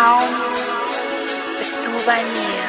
Und im Traum bist.